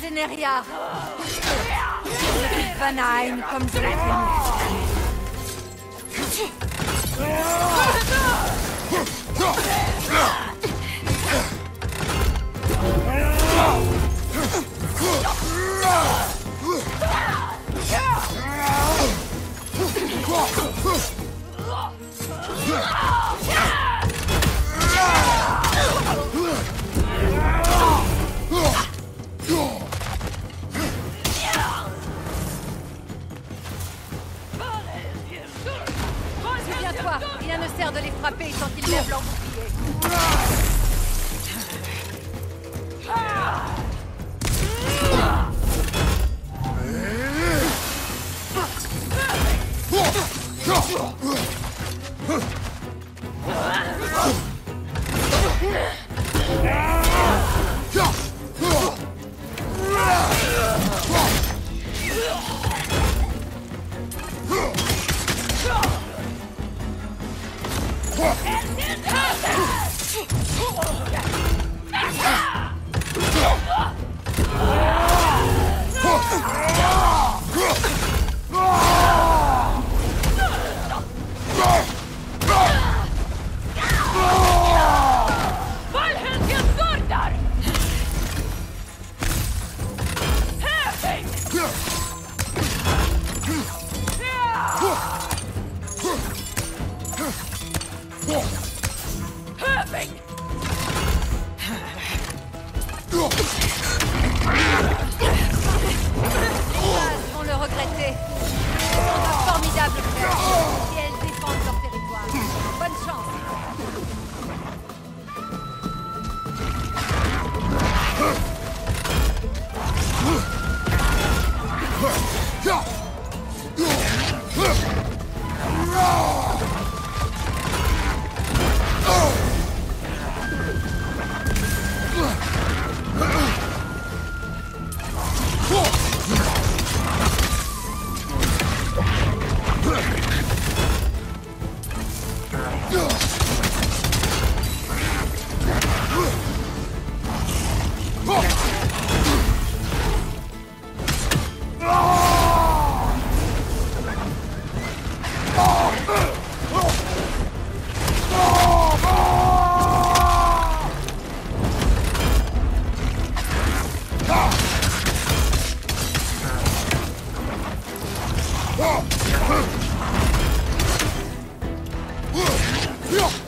Mercenaria! Aber nein, komm so weit hin. Rien ne sert de les frapper tant qu'ils lèvent leur bouclier. Fuck. Les Vases vont le regretter. un formidable coup. Et elles défendent leur territoire. Bonne chance. Oh! 무력